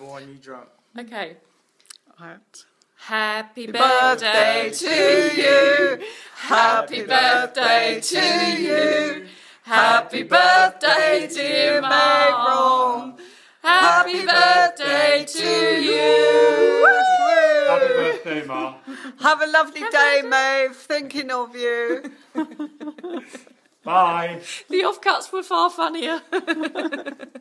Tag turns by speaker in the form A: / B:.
A: one you drunk.
B: Okay.
C: Alright.
B: Happy
C: Birthday to you. Happy birthday to you. Happy birthday, dear May Happy birthday to you.
A: Happy birthday, Ma.
C: Have a lovely day, Maeve. Thinking of you.
A: Bye.
B: The offcuts were far funnier.